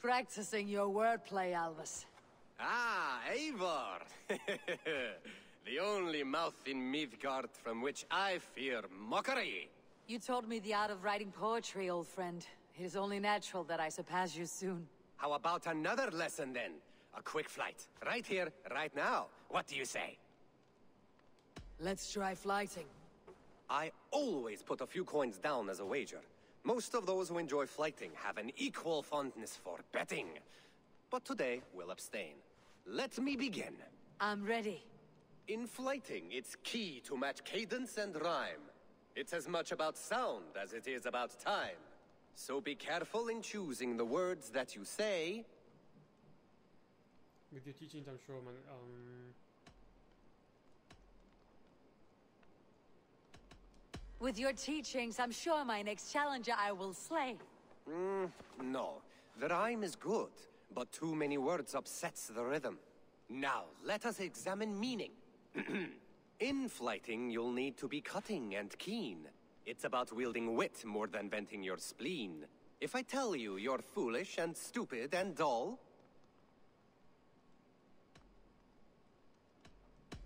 Practicing your wordplay, Alvis. Ah, Eivor! the only mouth in Midgard from which I fear mockery. You taught me the art of writing poetry, old friend. It is only natural that I surpass you soon. How about another lesson then? A quick flight. Right here, right now. What do you say? Let's try flyting. I always put a few coins down as a wager. Most of those who enjoy flyting have an equal fondness for betting. But today, we'll abstain. Let me begin. I'm ready. In flyting, it's key to match cadence and rhyme. It's as much about sound as it is about time. So be careful in choosing the words that you say. With your teachings, I'm sure, man. Um, With your teachings, I'm sure my next challenger I will slay. Mm, no. The rhyme is good, but too many words upsets the rhythm. Now, let us examine meaning. In flyting, you'll need to be cutting and keen. It's about wielding wit more than venting your spleen. If I tell you you're foolish and stupid and dull,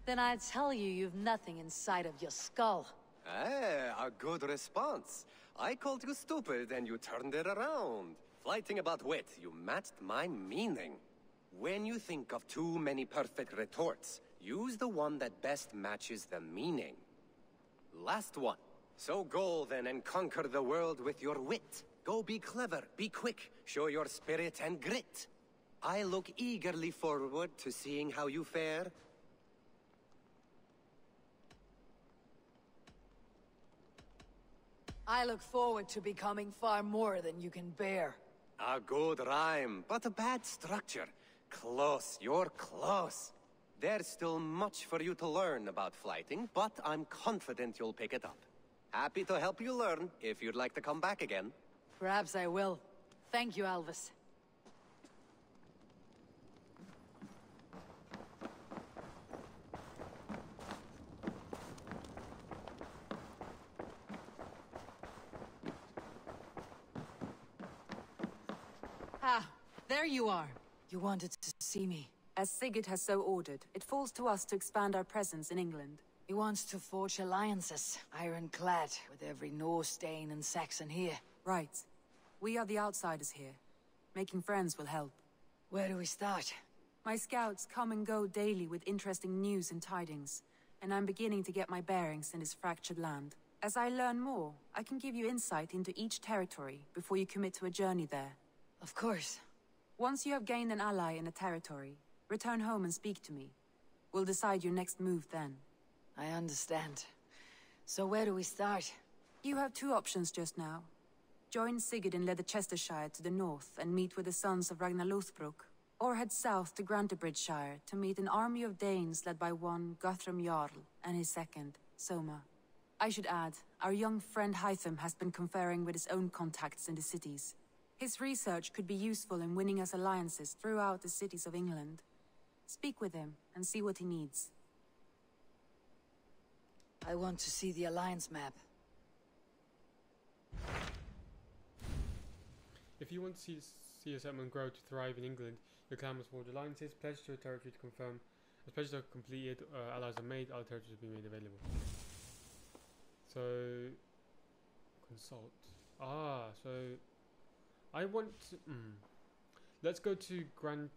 Then I tell you you've nothing inside of your skull. Ah, a good response. I called you stupid and you turned it around. Fighting about wit, you matched my meaning. When you think of too many perfect retorts, use the one that best matches the meaning. Last one. So go then and conquer the world with your wit. Go be clever, be quick, show your spirit and grit. I look eagerly forward to seeing how you fare. I look forward to becoming far more than you can bear. A good rhyme, but a bad structure. Close, you're close. There's still much for you to learn about flyting, but I'm confident you'll pick it up. Happy to help you learn, if you'd like to come back again. Perhaps I will. Thank you, Alvis. Ah, there you are. You wanted to see me. As Sigurd has so ordered, it falls to us to expand our presence in England. He wants to forge alliances, ironclad, with every Norse, Dane, and Saxon here. Right. We are the outsiders here. Making friends will help. Where do we start? My scouts come and go daily with interesting news and tidings, and I'm beginning to get my bearings in this fractured land. As I learn more, I can give you insight into each territory before you commit to a journey there. Of course. Once you have gained an ally in a territory, return home and speak to me. We'll decide your next move then. I understand. So where do we start? You have two options just now. Join Sigurd in Leicestershire to the north and meet with the sons of Ragnar Lothbrok, or head south to Grantebridgescire to meet an army of Danes led by one Guthrum Jarl and his second, Soma. I should add, our young friend Hytham has been conferring with his own contacts in the cities. His research could be useful in winning us alliances throughout the cities of England. Speak with him and see what he needs. I want to see the Alliance map. if you want to see, see a settlement grow to thrive in England, your clan must forge alliances, pledge to a territory to confirm. As pledges are completed, uh, allies are made, other territories will be made available. So, consult. Ah, so I want. To, mm, let's go to Grand,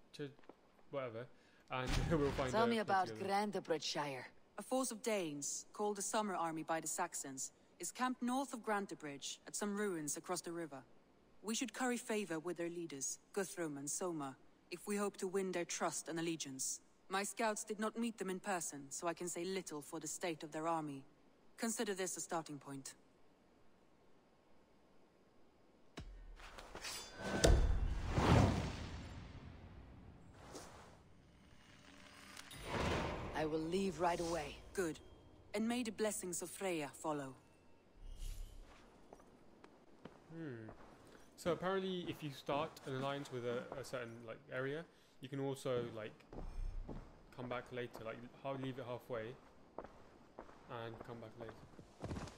whatever, and we'll find. Tell me about together. Grantebridgescire. A force of Danes, called the Summer Army by the Saxons, is camped north of Grantebridge at some ruins across the river. We should curry favor with their leaders, Guthrum and Soma, if we hope to win their trust and allegiance. My scouts did not meet them in person, so I can say little for the state of their army. Consider this a starting point. I will leave right away. Good. And may the blessings of Freya follow. Hmm. So apparently, if you start an alliance with a, a certain like area, you can also like come back later. Like how leave it halfway and come back later.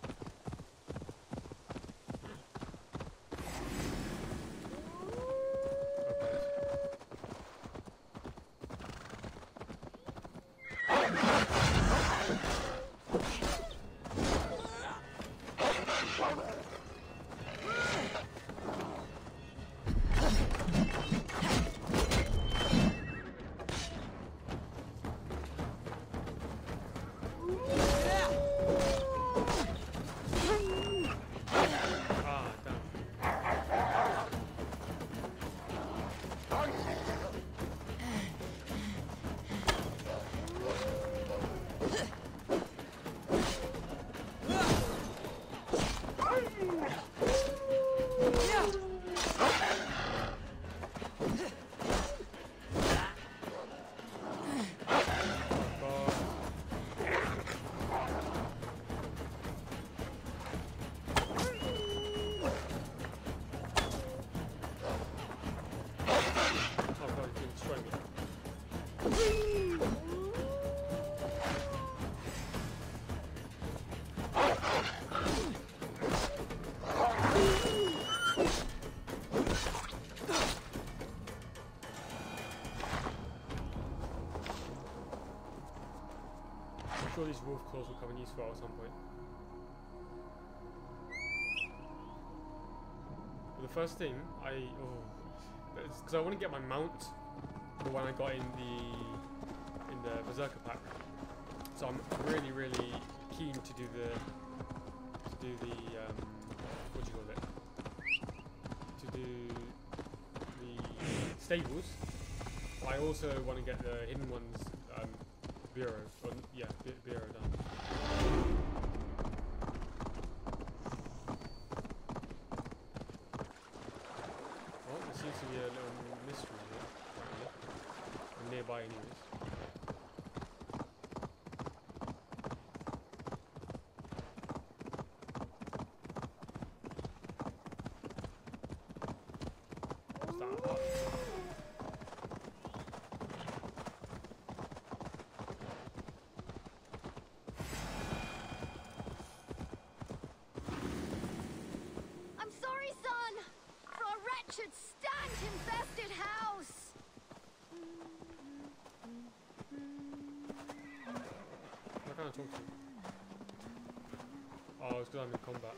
Sure these wolf claws will come in useful at some point. But the first thing I oh, because I want to get my mount, the one I got in the in the berserker pack. So I'm really really keen to do the to do the um, what do you call it? To do the stables. I also want to get the hidden ones um, or yeah bu- bureau done. Well, there seems to be a little mystery here, apparently. Or nearby anyways. What's that? hut? I'm sorry, son, for a wretched stank-infested house. Why can't I talk to you? Oh, it's because I'm in combat.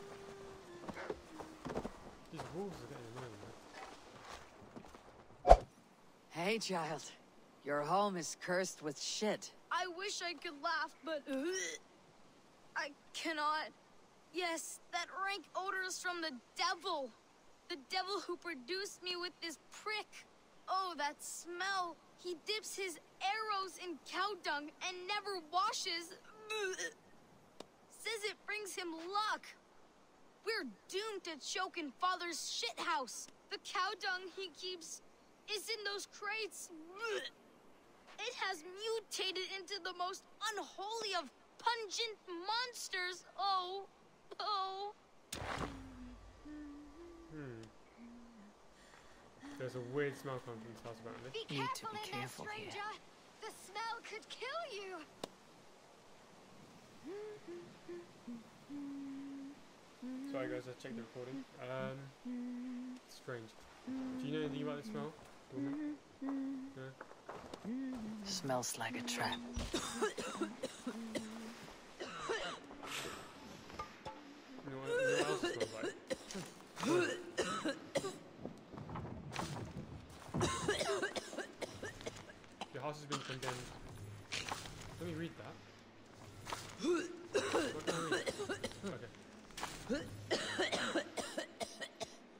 These wolves are getting annoying, man. Hey, child. Your home is cursed with shit. I wish I could laugh, but I cannot. Yes, that rank odor is from the devil. The devil who produced me with this prick. Oh, that smell. He dips his arrows in cow dung and never washes. Says it brings him luck. We're doomed to choke in father's shithouse. The cow dung he keeps is in those crates. It has mutated into the most unholy of pungent monsters. Oh, oh. Hmm. There's a weird smell coming from this house, apparently. Be Need to careful be in there, careful here. stranger. The smell could kill you. Sorry guys, I checked the recording. Um, strange. Do you know anything about the smell? No? Smells like a trap. You know what, you know what else it smells like? The house has been condemned. Let me read that. What can I read? Okay.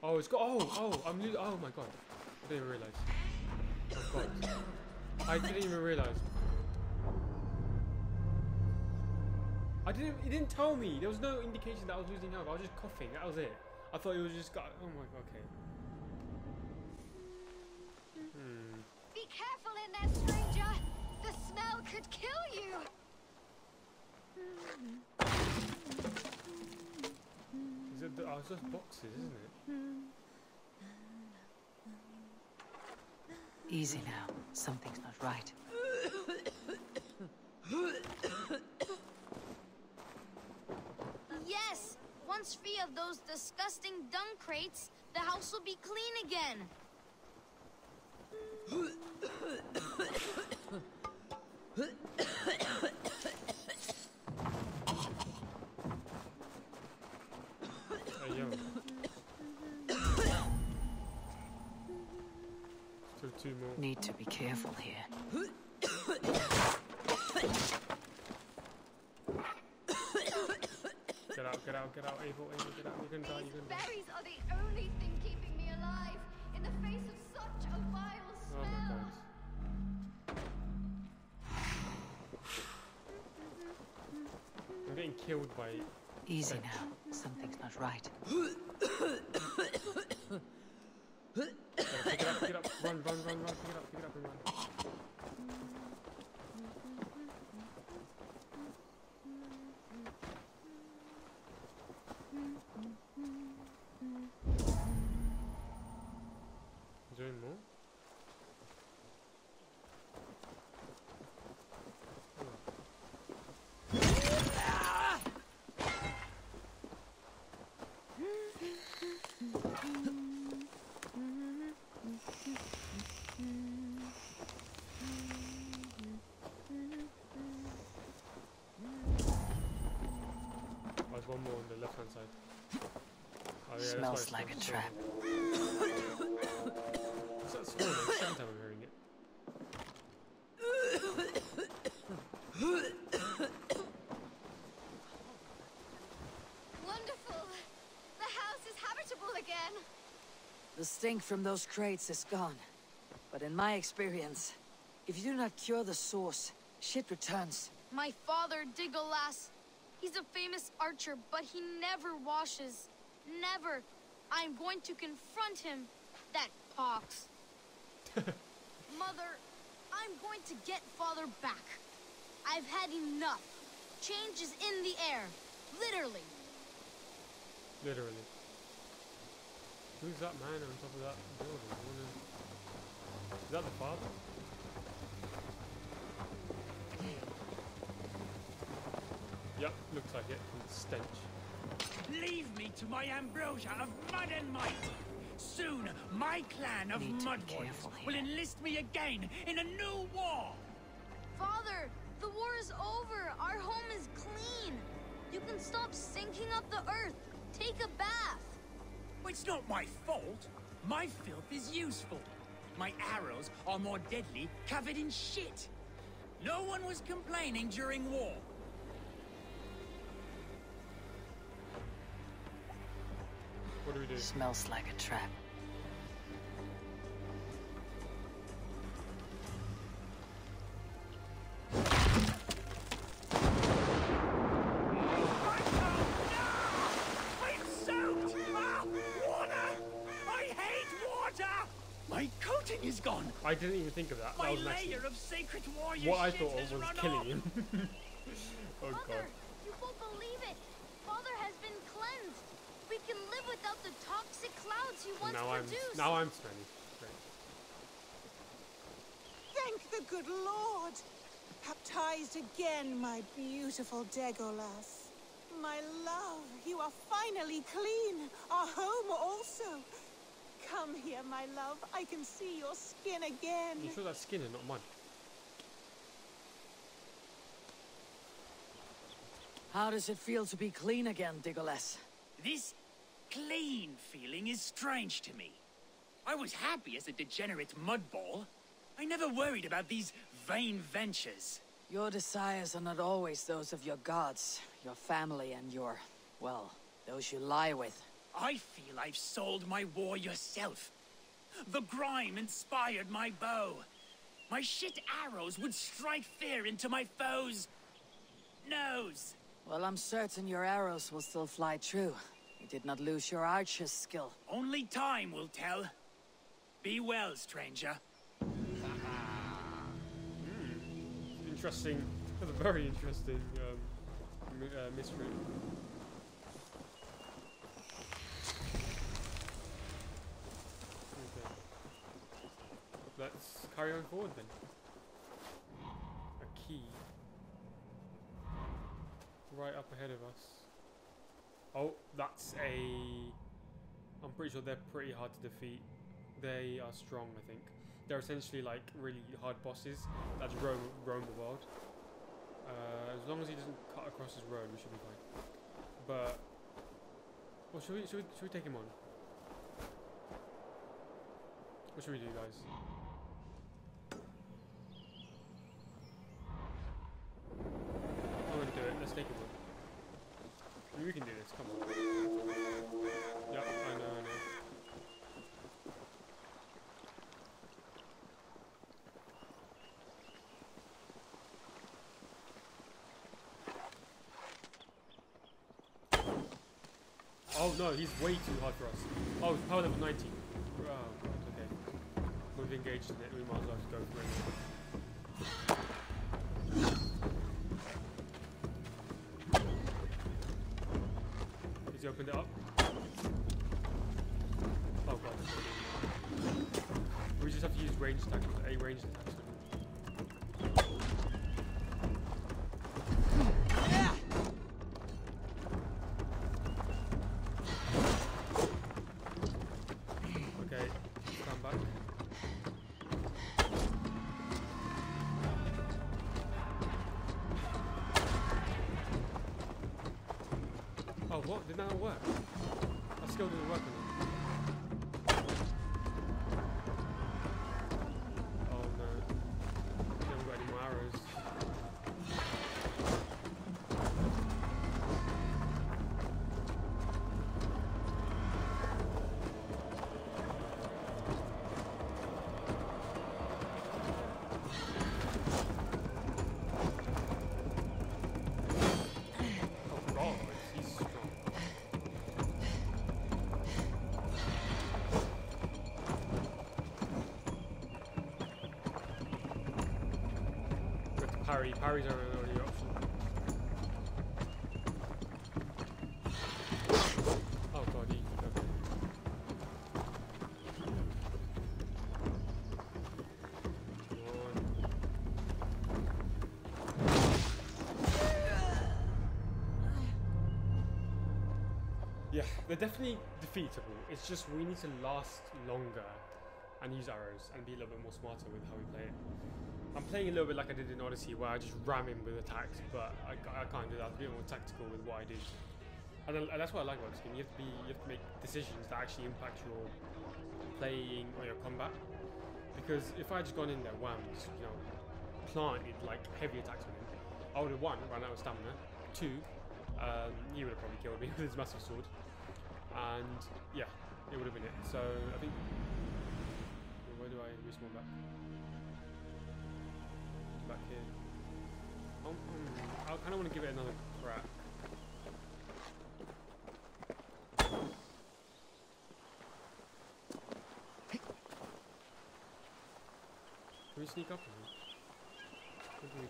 Oh, it's got. Oh, oh, I'm. Lo- oh my god. I didn't even realize. Oh. I didn't even realize. I didn't. It didn't tell me. There was no indication that I was losing health. I was just coughing. That was it. I thought it was just got. Oh my. God, okay. Hmm. Be careful in there, stranger. The smell could kill you. Is it? The, oh, it's just boxes, isn't it? Easy now. Something's not right. Yes. Once free of those disgusting dung crates, the house will be clean again. Out, get out, Abel, Abel, get out. You're gonna die, you're gonna die. berries are the only thing keeping me alive in the face of such a vile Oh my smell. god. I'm getting killed by. Easy now. Something's not right. Pick it up, pick it up, run, run, run, run, pick it up, pick it up and run. Is there any more? Oh, smells why it like a smells so trap. What's that smell? Like, second time I'm hearing it. Wonderful. The house is habitable again. The stink from those crates is gone. But in my experience, if you do not cure the source, shit returns. My father, Digolas, he's a famous archer, but he never washes. Never. I'm going to confront him. That pox. Mother, I'm going to get father back. I've had enough. Change is in the air. Literally. Literally. Who's that man on top of that building? Is that the father? Yep, looks like it. From the stench. Leave me to my ambrosia of mud and might. Soon, my clan of Need to be mud boys will enlist me again in a new war. Father, the war is over. Our home is clean. You can stop sinking up the earth. Take a bath. Well, It's not my fault. My filth is useful. My arrows are more deadly covered in shit. No one was complaining during war. What do we do? Smells like a trap. I'm soaked! Water! I hate water! My coating is gone. I didn't even think of that. My that was an layer of sacred warrior What I thought has of was killing off. him. oh Mother, god. you won't believe it. Father has been cleansed. We can live without the toxic clouds he once Now I'm now I'm smelly. Great. Thank the good Lord! Baptized again, my beautiful Degolas. My love, you are finally clean. Our home also. Come here, my love. I can see your skin again. You sure that's skin and not mud? How does it feel to be clean again, Digolas? This clean feeling is strange to me. I was happy as a degenerate mudball. I never worried about these vain ventures. Your desires are not always those of your gods, your family, and your, well, those you lie with. I feel I've sold my war yourself. The grime inspired my bow. My shit arrows would strike fear into my foe's nose. Well, I'm certain your arrows will still fly true. You did not lose your archer's skill. Only time will tell. Be well, stranger. Interesting. That's a very interesting um, mi- uh, mystery. Okay. Let's carry on forward then. A key. Right up ahead of us. Oh, that's a. I'm pretty sure they're pretty hard to defeat. They are strong, I think. They're essentially like really hard bosses that roam, roam the world. Uh, as long as he doesn't cut across his road, we should be fine. But, well, should we should we should we take him on? What should we do, guys? I'm gonna do it. Let's take him on. I mean, we can do this. Come on. Yep, I know, I know. Oh no, he's way too hard for us. Oh, power level 90. Oh, God, okay. We've engaged in it, we might as well just go for it. Has he opened it up? Oh god. We just have to use ranged attacks, a ranged attacks. What? Did not work? That's skill doesn't work on parry, parries are only option. Oh god, he. Okay. Yeah, they're definitely defeatable. It's just we need to last longer and use arrows and be a little bit more smarter with how we play it. I'm playing a little bit like I did in Odyssey, where I just ram him with attacks, but I, I can't do that. I'm a bit more tactical with what I do, and, and that's what I like about this game. You have to be, you have to make decisions that actually impact your playing or your combat. Because if I had just gone in there, wham, just, you know, planted like heavy attacks on him, I would have one run out of stamina, two, um, he would have probably killed me with his massive sword, and yeah, it would have been it. So I think where do I respawn back? Back here. Um, I kind of want to give it another crack. Can we sneak up on him? I think we can.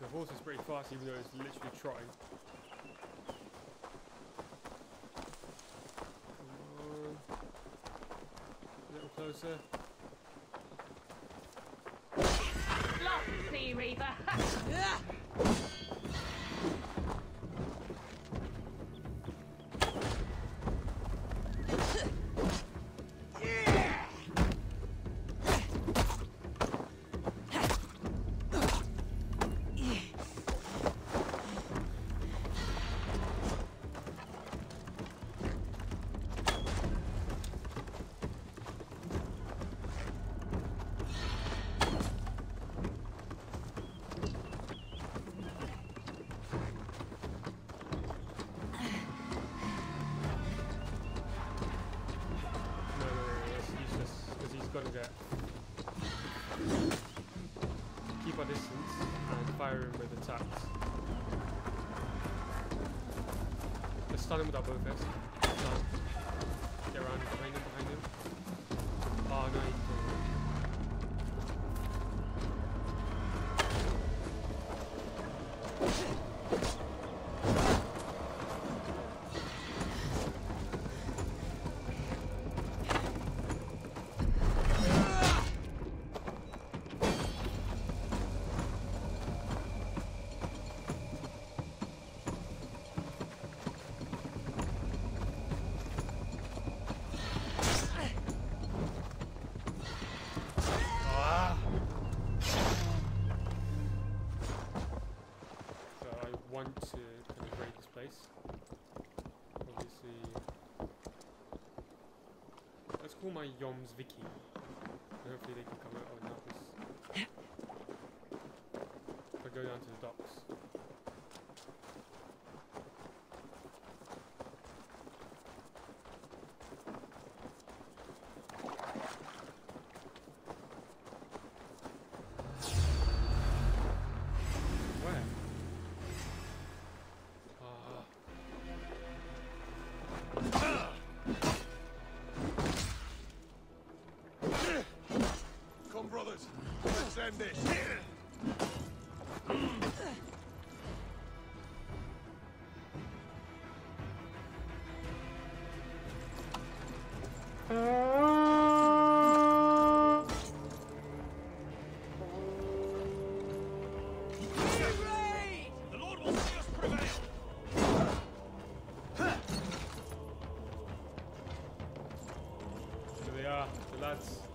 The horse is pretty fast even though it's literally trotting. Come on. A little closer. Let's stun him my Yoms Vicky. End this. The Lord will see us prevail. Here they are, the lads.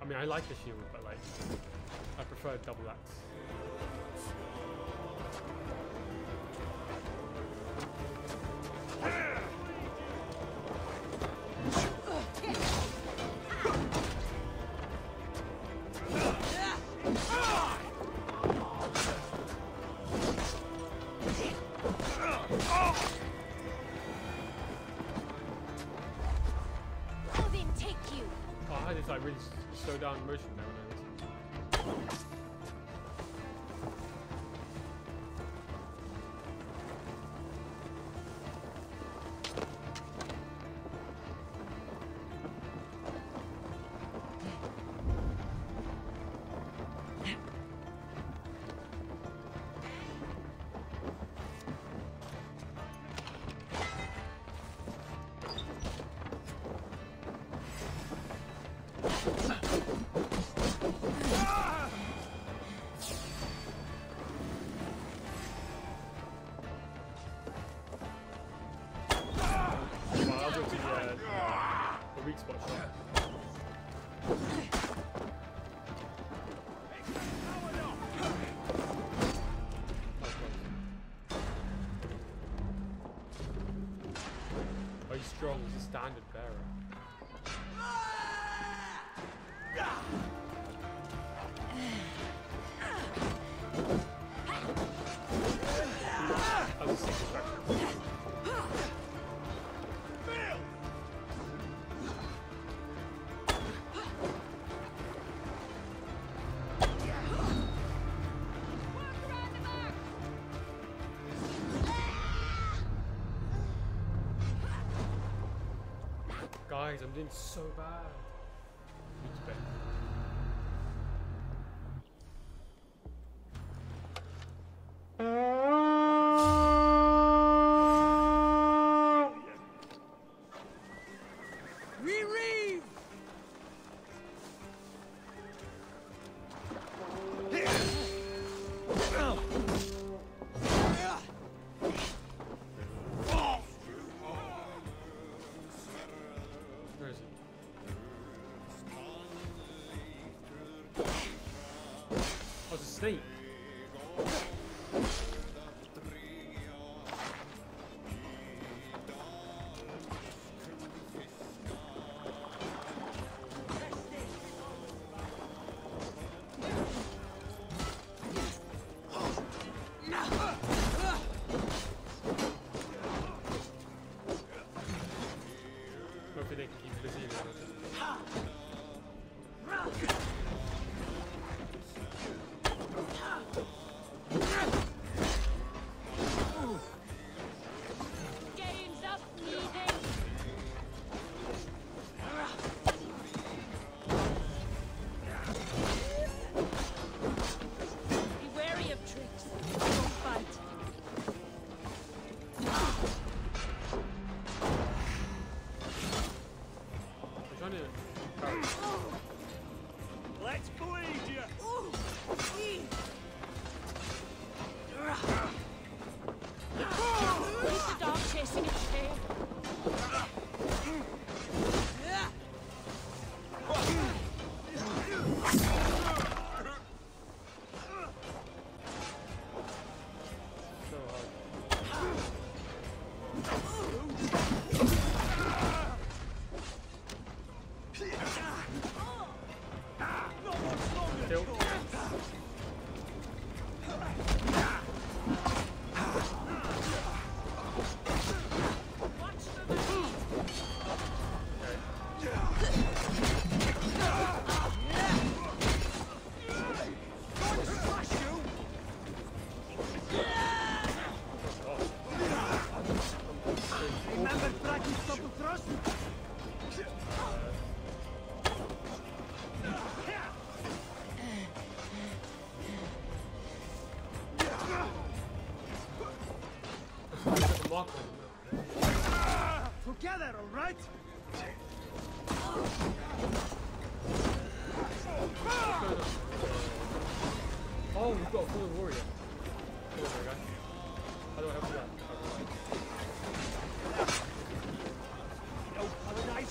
I mean, I like the shield, but like, I prefer double axe. guys, I'm doing so bad.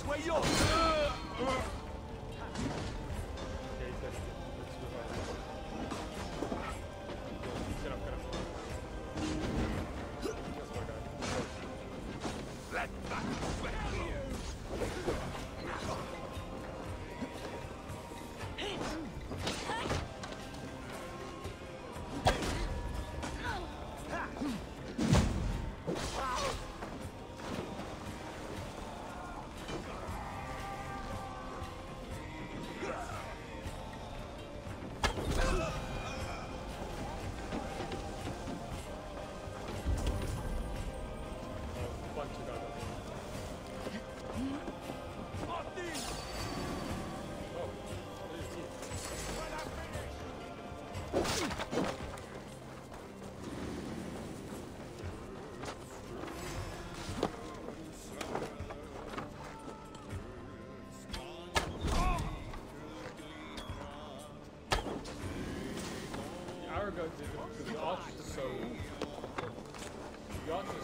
Paradise where you're. Okay,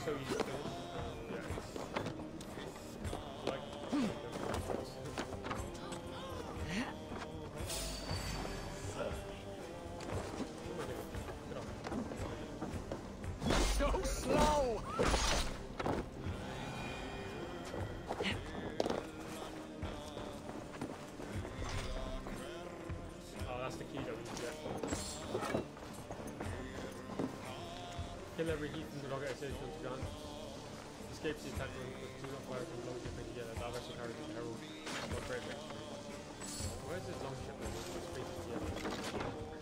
so easy Kill every heath in the to gun. Escapes the attack when do not fire from long ship and together. That vessel carries the great victory. Where's this long ship? It's space together. Find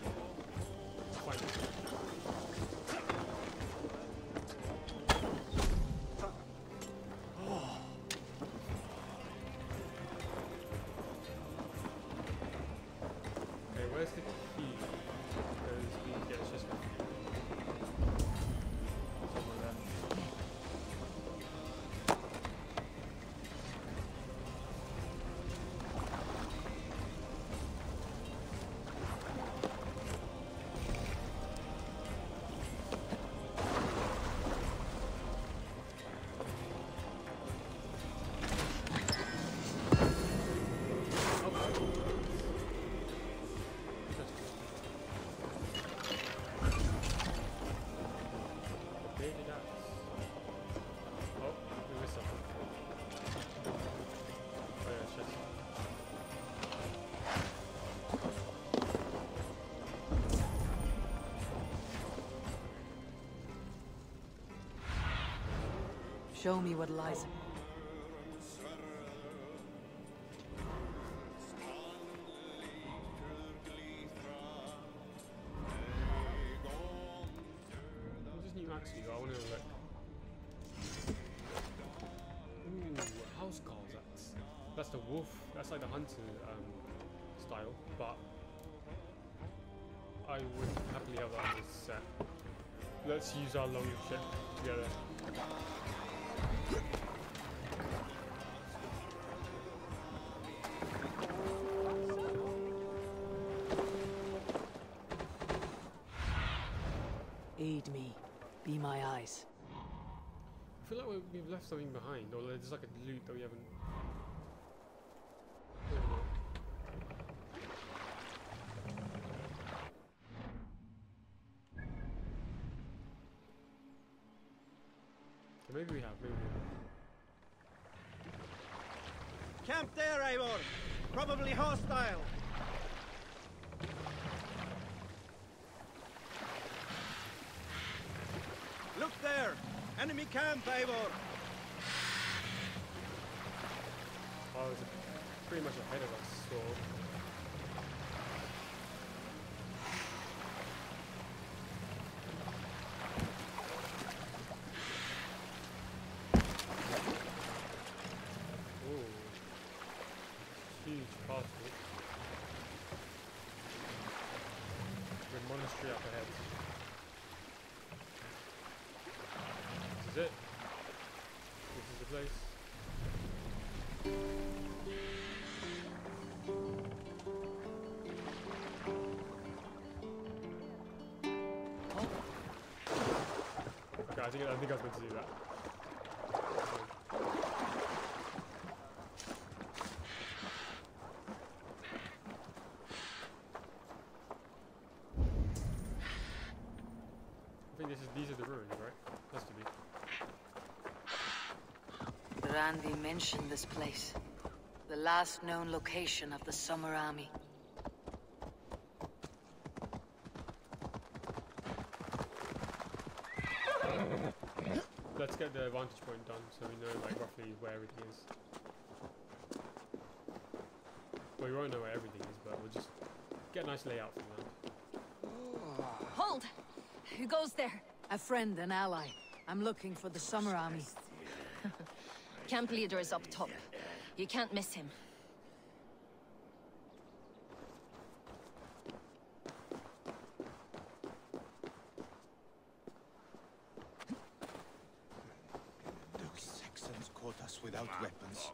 Show me what lies. What's this new you? I want to look. Ooh, house. That's the wolf. That's like the hunter um, style, but I would happily have that on this set. Let's use our long ship together. Aid me. Be my eyes. I feel like we- we've left something behind, or there's like a loot that we haven't. Wait a minute. Okay, maybe we have, maybe we have. Camp there, Eivor! Probably hostile! Look there! Enemy camp, Eivor! Oh, it's pretty much ahead of us, so. Place. Okay, I think I think I was meant to do that. I think this is these are the ruins, right? Has to be. Randvi mentioned this place. The last known location of the Summer Army. Let's get the vantage point done so we know like roughly where everything is. Well, we won't know where everything is, but we'll just get a nice layout from that. Hold! Who goes there? A friend, an ally. I'm looking for the Summer Army. Camp leader is up top. You can't miss him. Those Saxons caught us without weapons.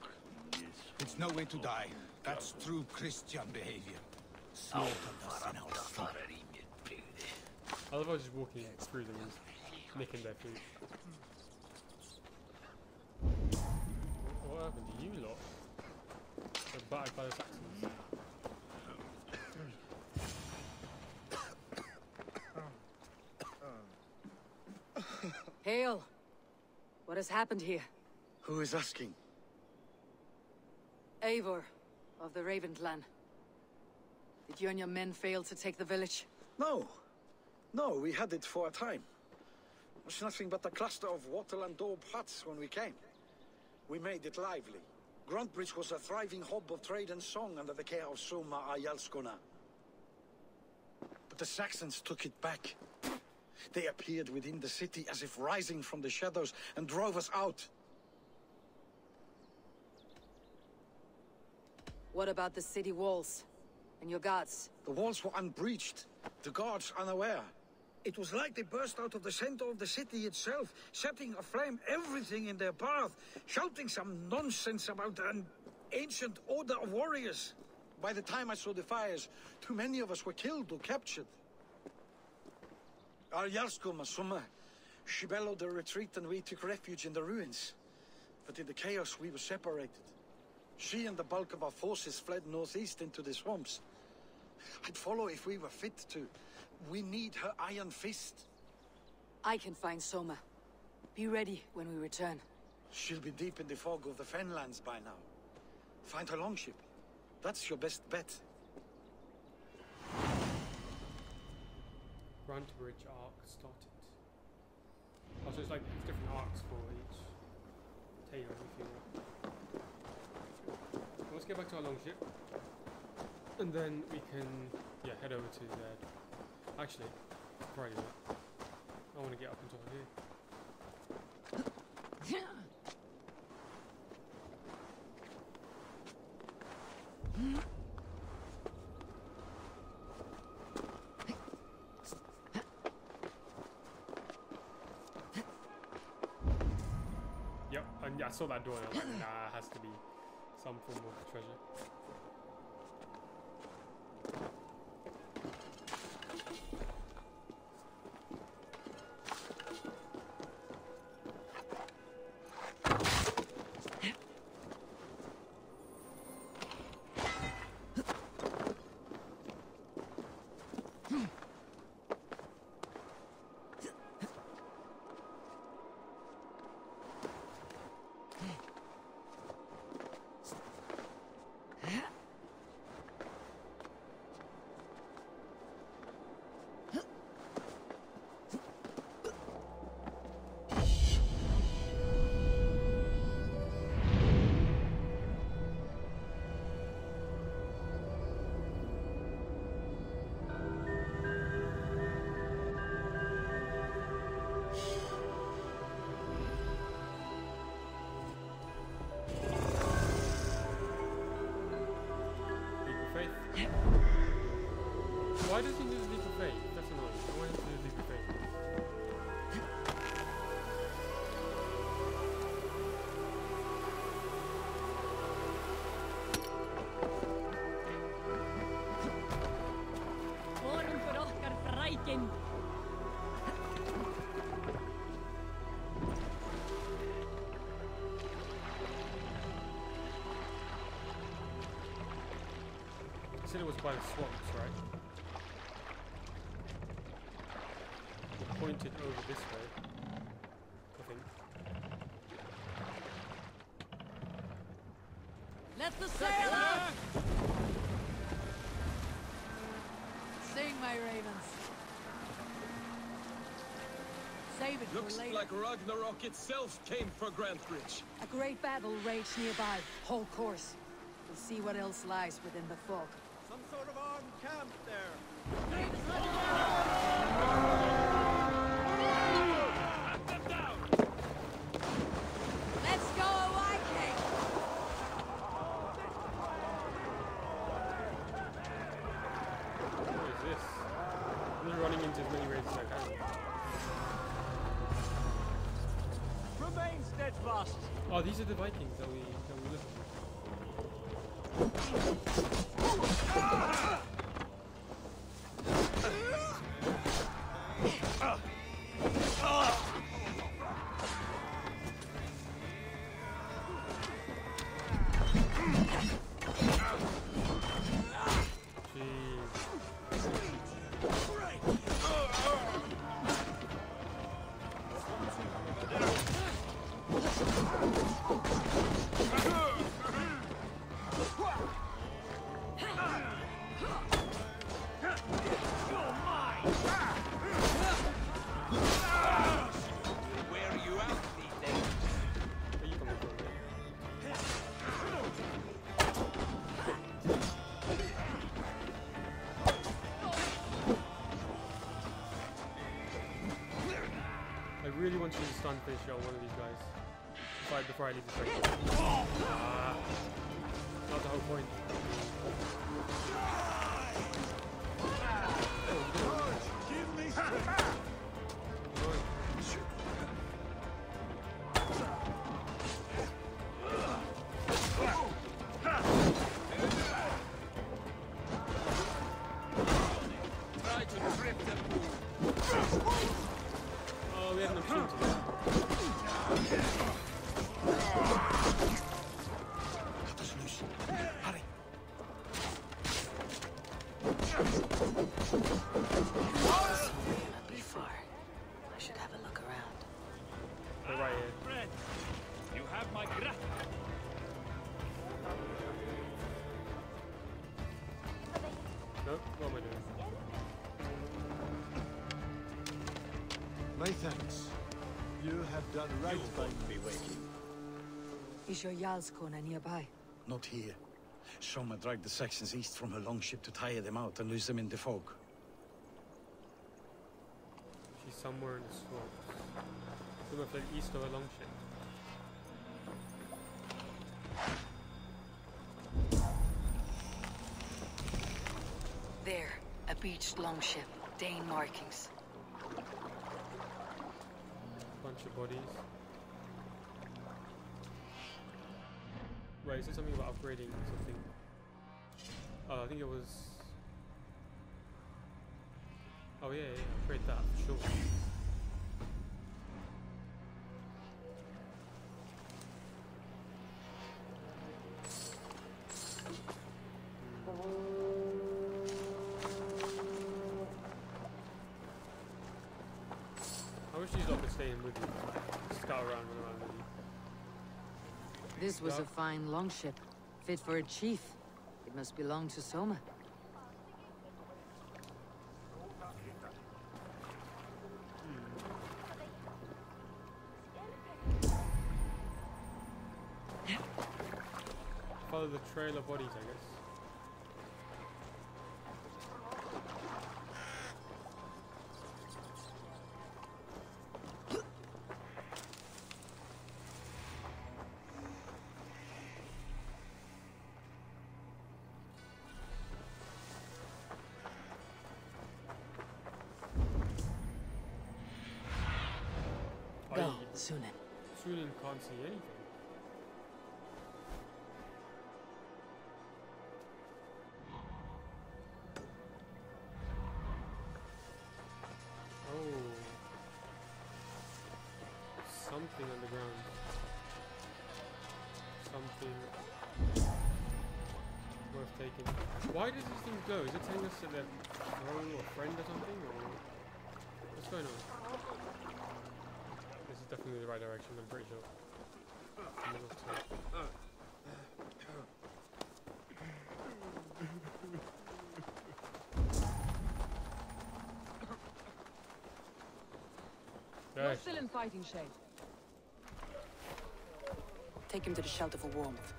It's no way to die. That's true Christian behavior. Slaughtered us in our sleep. I love how just walking through them and nicking their food. What, what happened to you lot? They're battered by the Saxons. Hail! What has happened here? Who is asking? Eivor, of the Raven clan. Did you and your men fail to take the village? No. No, we had it for a time. It was nothing but a cluster of wattle and daub huts when we came. We made it lively. Grantebridge was a thriving hub of trade and song under the care of Soma Jarlskona. But the Saxons took it back. They appeared within the city as if rising from the shadows and drove us out. What about the city walls? And your guards? The walls were unbreached, the guards unaware. It was like they burst out of the center of the city itself, setting aflame everything in their path, shouting some nonsense about an ancient order of warriors. By the time I saw the fires, too many of us were killed or captured. Arjalsko Masuma, she bellowed a retreat and we took refuge in the ruins. But in the chaos, we were separated. She and the bulk of our forces fled northeast into the swamps. I'd follow if we were fit to. We need her iron fist. I can find Soma. Be ready when we return. She'll be deep in the fog of the Fenlands by now. Find her longship. That's your best bet. Grantebridge arc started. Oh, so it's like it's different arcs for each tailor, if you will. Let's get back to our longship. And then we can, yeah, head over to there. Actually, do that, I want to get up on top of here. Yep, and I saw that door and I was like, nah, it has to be some form of treasure. I You said it was by the swamps, right? You pointed over this way. Save Looks later. like Ragnarok itself came for Grantebridge. A great battle raged nearby. Hold course. We'll see what else lies within the fog. Some sort of armed camp there. Let's go, Viking! What is this? I'm just running into as many raids as I can. Remain steadfast. These are the Vikings fish on one of these guys. Before I, before I leave the train. Ah, not the whole point. Give thanks. You have done right by me. waking. Is your jarlskona nearby? Not here. Soma dragged the Saxons east from her longship to tire them out and lose them in the fog. She's somewhere in the swamps. Somewhere to east of a longship. There, a beached longship. Dane markings. Bunch of bodies. Wait, there something about upgrading something? Oh, I think it was. Oh yeah, yeah, upgrade that sure. This was a fine longship. Fit for a chief. It must belong to Soma. Follow the trail of bodies, I guess. Something on the ground. Something. worth taking. Why does this thing glow? Is it telling us that they're or friend or something? Or what's going on? This is definitely the right direction, I'm pretty sure. You're still in fighting shape. Take him to the shelter for warmth.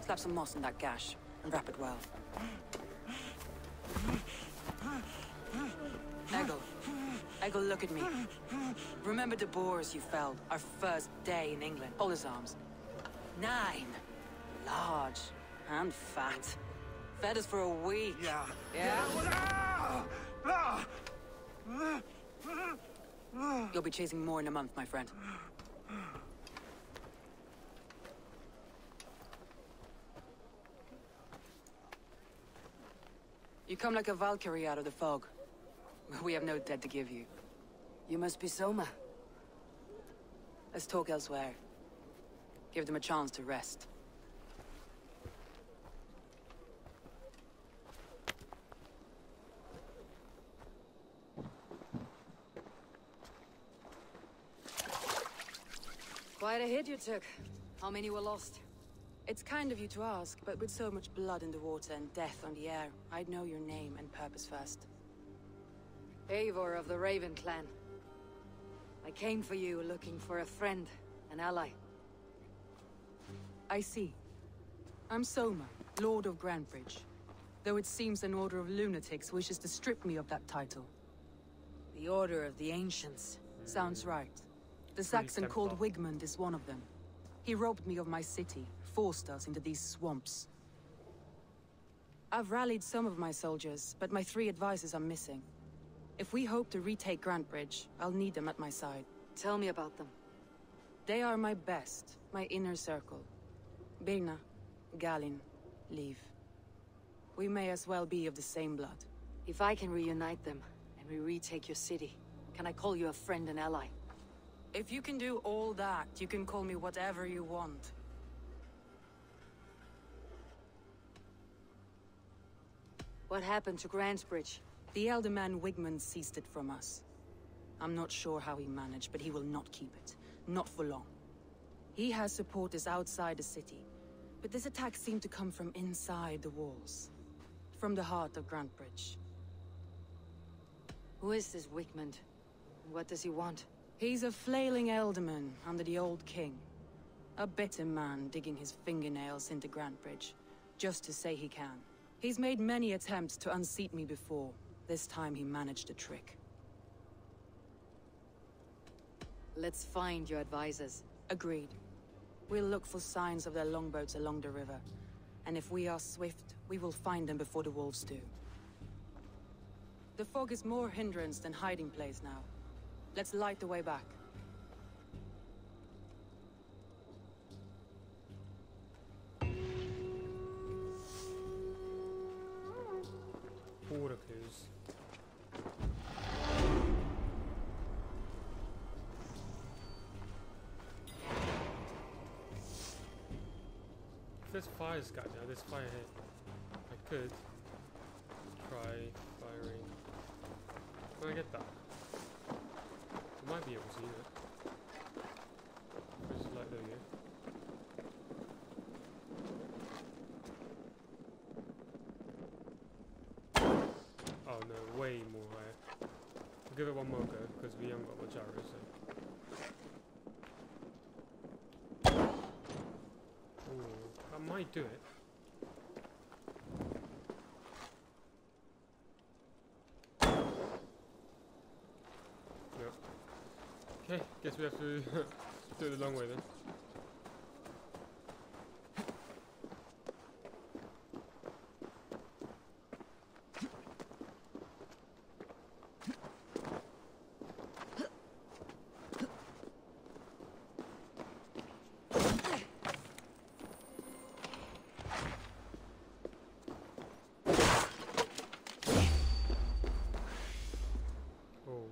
Slap some moss in that gash and wrap it well. Eggle. Eggle, look at me. Remember the boars you felled our first day in England? Hold his arms. Nine. Large and fat. Fed us for a week. Yeah. Yeah? Ah! Ah! Ah! You'll be chasing more in a month, my friend. You come like a Valkyrie out of the fog. We have no dead to give you. You must be Soma. Let's talk elsewhere. Give them a chance to rest. Quite a hit you took. How many were lost? It's kind of you to ask, but with so much blood in the water and death on the air, I'd know your name and purpose first. Eivor of the Raven Clan. I came for you looking for a friend, an ally. I see. I'm Soma, Lord of Grantebridge. Though it seems an order of lunatics wishes to strip me of that title. The Order of the Ancients. Sounds right. The Saxon called Wigmund is one of them. He robbed me of my city, forced us into these swamps. I've rallied some of my soldiers, but my three advisors are missing. If we hope to retake Grantebridge, I'll need them at my side. Tell me about them. They are my best, my inner circle. Birna, Galinn, Lif. We may as well be of the same blood. If I can reunite them, and we retake your city, can I call you a friend and ally? If you can do all that, you can call me whatever you want. What happened to Grantebridge? The ealdorman Wigmund seized it from us. I'm not sure how he managed, but he will not keep it. Not for long. He has supporters outside the city, but this attack seemed to come from inside the walls. From the heart of Grantebridge. Who is this Wigmund? What does he want? He's a flailing ealdorman under the old king. A bitter man digging his fingernails into Grantebridge, just to say he can. He's made many attempts to unseat me before. This time he managed a trick. Let's find your advisors. Agreed. We'll look for signs of their longboats along the river. And if we are swift, we will find them before the wolves do. The fog is more hindrance than hiding place now. Let's light the way back. Border clues. If there's fire scat now, there's fire here. I could try firing. Can I get that? I be able to? There we. Oh no, way more higher. We'll give it one more go, because we haven't got much arrows, so. Ooh, that might do it. No. Okay, guess we have to do it the long way then. Oh.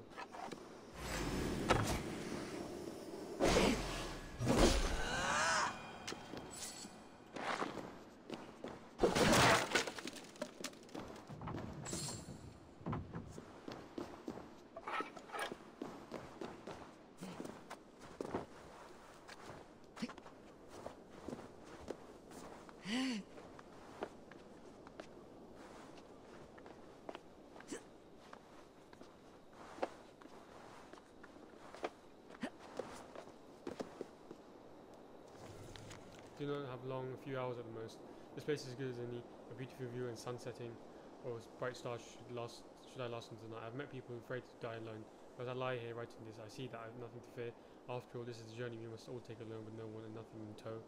Do not have long, a few hours at the most. This place is good as any. A beautiful view and sun setting, or bright stars should last. Should I last until night? I've met people afraid to die alone. As I lie here writing this, I see that I have nothing to fear. After all, this is a journey we must all take alone with no one and nothing in tow.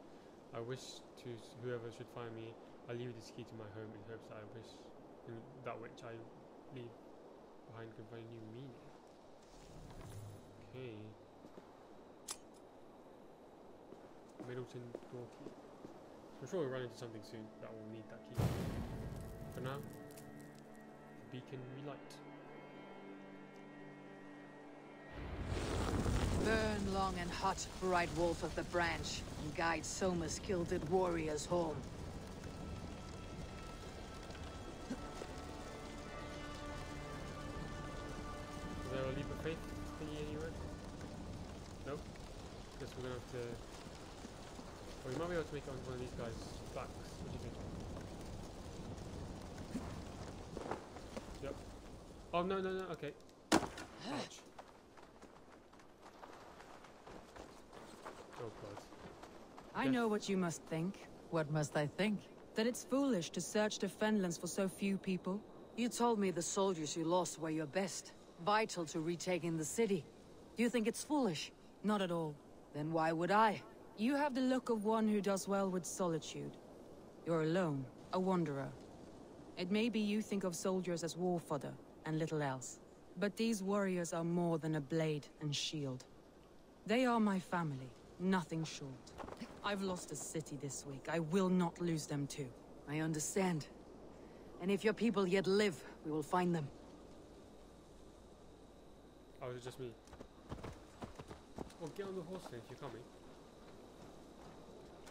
I wish to whoever should find me, I leave this key to my home in hopes that I wish that which I leave behind can find a new meaning. Okay. Middleton door key. I'm sure we'll run into something soon that will need that key. For now, the beacon relight. Burn long and hot, bright wolf of the branch, and guide Soma's gilded warriors home. Is there a leap of faith thingy anywhere? Nope. Guess we're gonna have to. Well, we might be able to make it on one of these guys' backs. What do you think? Yep. Oh no no no. Okay. Ouch. Oh god. I know what you must think. What must I think? That it's foolish to search the Fenlands for so few people. You told me the soldiers you lost were your best, vital to retaking the city. Do you think it's foolish? Not at all. Then why would I? You have the look of one who does well with solitude. You're alone, a wanderer. It may be you think of soldiers as war fodder, and little else. But these warriors are more than a blade and shield. They are my family, nothing short. I've lost a city this week. I will not lose them too. I understand. And if your people yet live, we will find them. Oh, it's just me. Well, get on the horse then if you're coming.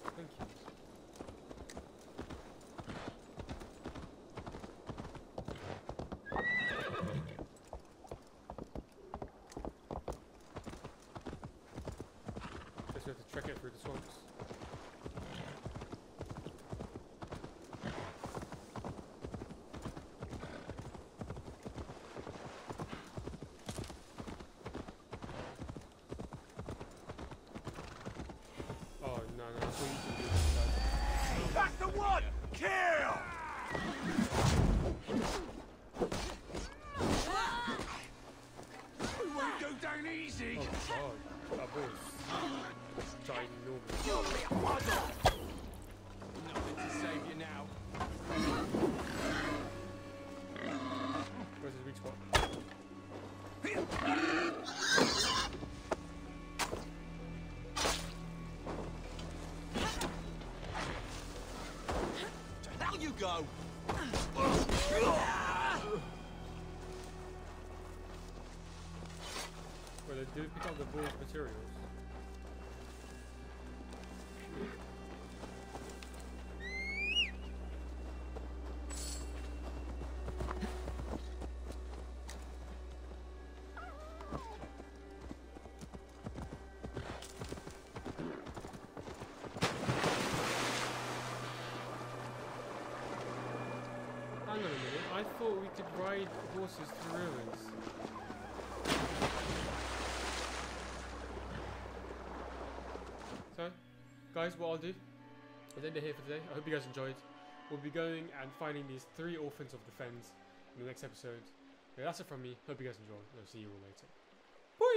Thank you. Guess we have to trek it through the swamps. Oh no, no, that's what you can do. Guys. That's the one! Kill! We won't go down easy! Oh god, that boy's ginormous. The boy's materials. Hang on a minute, I thought we could ride horses through. guys, what I'll do is end it here for today. I hope you guys enjoyed. We'll be going and finding these three orphans of the Fens in the next episode. Yeah, that's it from me. Hope you guys enjoyed. I'll see you all later. Bye!